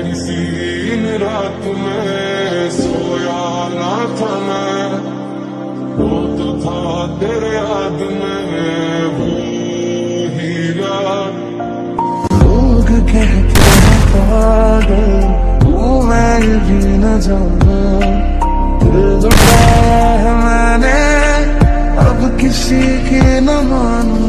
किसी रात में, सोया ना था मैं। वो तो था तेरे याद में, वो ही लोग कहते हैं पागल, वो मैं भी न जाना। दिल लुटाया है मैंने, अब किसी के न मानू।